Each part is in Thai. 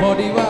我的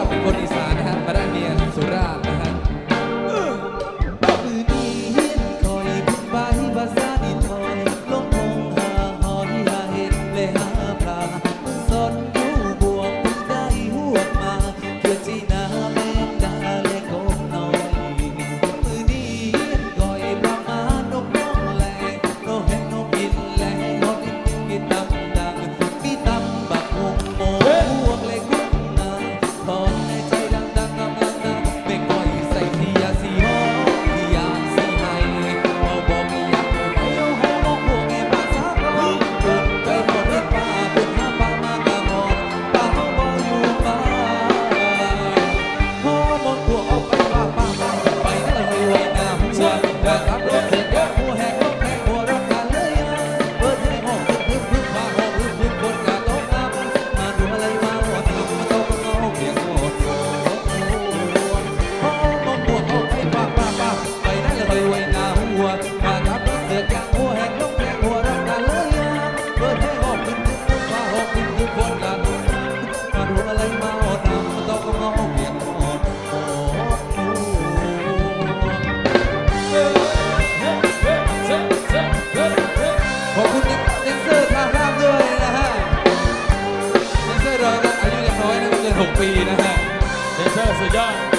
ขอบคุณแดนเซอร์ทางล่างด้วยนะฮะแดนเซอร์เราอายุยังน้อยนะไม่เกิน6ปีนะฮะแดนเซอร์สุดยอด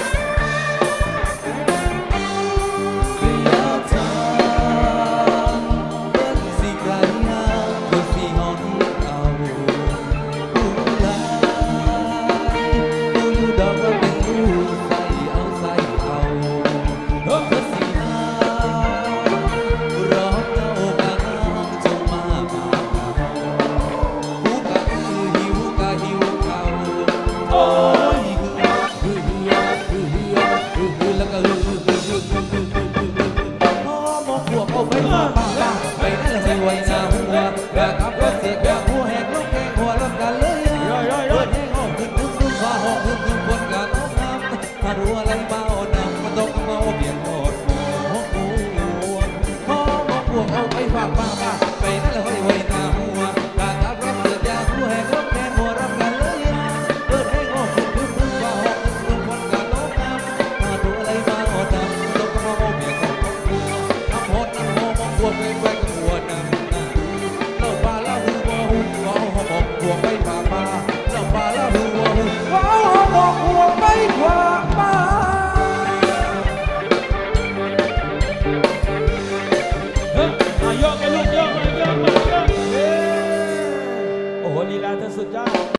มป้าป้าไปนั่นเลยวหน้าหัวกระทำรถเสียกระหัวแหกลงแกงหัวรถกันเลยย่อยแหงอกขึ้นถึงถึงฟาหอกถึงถึงบนกันน้องน้ำมาดูอะไรเมาดำมาตกมาเบียดหมดหมดหัวหมดหัวเอาไปฝากป้าปไปนั่นเลยวหน้าหัว ฮ้ย